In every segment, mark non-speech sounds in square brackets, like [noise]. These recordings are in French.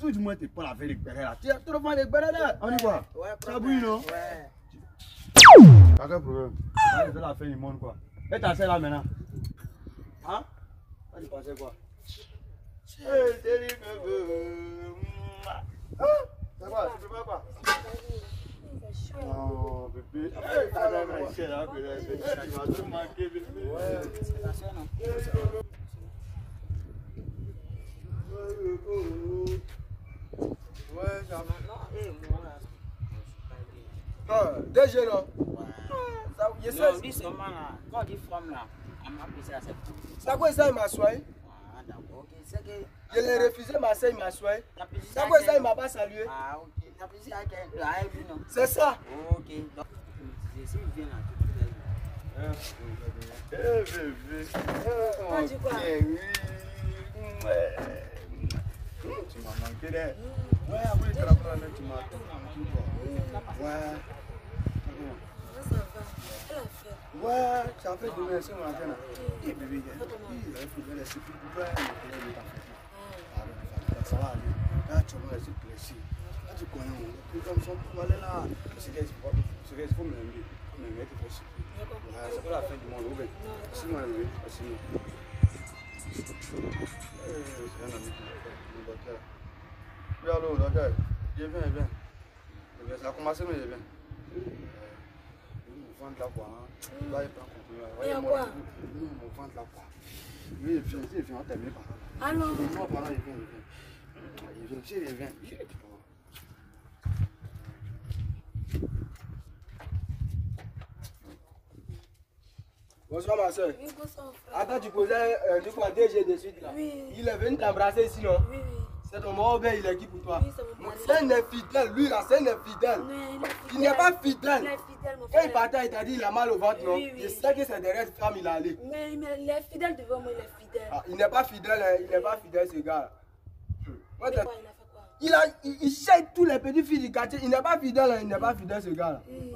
Tout du moins, t'es pas la des bérets là. Tu devant les bérets là. On y va. Ouais, Ça bouille, non? Ouais. Pas de problème. C'est la fin du monde, quoi. Et ta sœur là maintenant Hein? Ça, tu pensais quoi bébé. Mouah. Hein? C'est quoi Tu quoi Non, bébé. Ta sœur, ma chère, là, bébé. Eh, Tu vas te manquer, bébé. Ouais, c'est soeur, non Ouais, ça va. Non, eh, moi, là, Ah, DG il forme là, on m'a appelé ça, quoi ça il m'a soigné? Ah, d'accord, ok. C'est que. Je l'ai refusé, ma soeur il m'a soigné. Ça quoi ça il m'a pas salué Ah, ok. Non C'est ça. Ok. Donc, si il vient là, suite, Eh bébé. Dit quoi? Tu m'as manqué là. Ouais, après tu m'as manqué. Ouais. Ça va. Elle a fait. Ouais, ça fait deux merci mon antenne. Eh bébé, il faut laisser plus de temps. Ça va aller. Là, tu vas laisser plaisir. Là, tu connais mon. Tout comme ça, pour aller là. C'est qu'il faut il faut m'aimer. M'aimer, tu fais ça. Ouais, c'est pas la fin du monde. Ouvre. Si moi, oui, si moi. Eh, c'est un ami qui m'a fait. Le docteur. Oui, allô, docteur. Je viens, je viens. Je viens. Ça a commencé, mais je viens. Ventre là, quoi. hein. Là, il prend à moi, quoi? Non, mon ventre là, quoi. Oui, il vient, il vient, on termine par là. Alors, Non, par là, il vient, il vient. Il vient, il vient. Il vient. Bonsoir ma soeur. oui, bonsoir. Attends, tu posais un truc à DG de suite là. Oui. Il est venu t'embrasser ici, non Oui, oui. C'est ton mort bien, il est qui pour toi? Oui, c'est un infidèle, lui là, c'est un infidèle. Il est Il n'est pas Il fidèle. est fidèle, mon Quand il partait, il t'a dit il a mal au ventre, non? Oui, oui. Je sais que c'est derrière cette femme, il est allé. Mais, mais il est fidèle devant moi, il est fidèle. Ah, il n'est pas fidèle, hein, il n'est pas fidèle ce gars. Moi, quoi, il a fait quoi? Il, a, il, il tous les petites filles du quartier. Il n'est pas fidèle, hein, il n'est pas fidèle ce gars. Eh,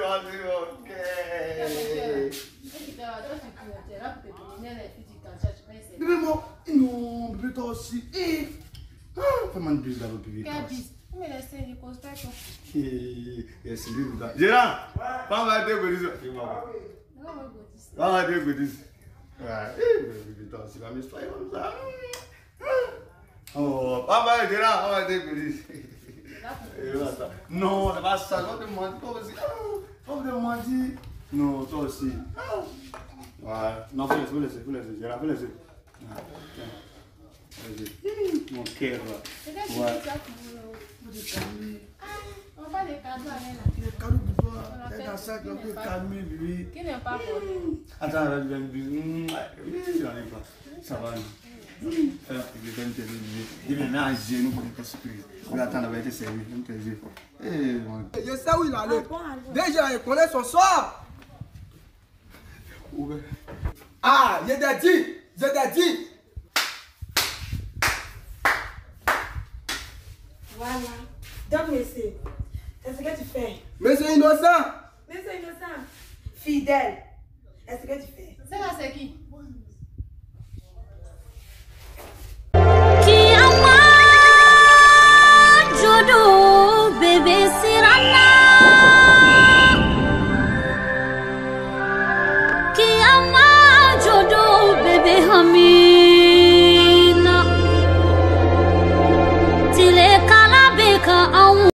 vas-y, ok. Bébé, moi, [laughs] non, bébé, toi aussi. Eh, ah, fais-moi une bise là, bébé. toi aussi. Eh, eh, c'est lui, là. Gérard, pas mal de goodies. Pas mal de goodies. Ouais, eh, bébé, toi aussi, va me soigner comme ça. Oh, pas mal, Gérard, pas mal de goodies. Eh, voilà ça. Non, c'est pas ça, on te mentir, toi aussi. On te mentir. Non, toi aussi. Ah. Ouais, non, faut laisser, faut laisser, faut laisser, Gérard, faut laisser. Ah, tiens. Vas-y. Mon cœur. Ouais. Les cadeaux pour toi. C'est dans ça qu'on peut calmer, bébé. Qui n'est pas bon? Attends, là, je vais me dire. J'en ai pas. Ça va. Fais je vais me te dire. Il vient à genoux pour te surprise. On attend d'avoir été servi. Je te dis. Eh, mon. Je sais où il allait. Ah Déjà, il connaît son sort. Ah, je t'ai dit. Je t'ai dit. Voilà. Donc, monsieur, est-ce que tu fais? C'est innocent. Monsieur innocent. Fidèle. Est-ce que tu fais? C'est là, c'est qui? Me.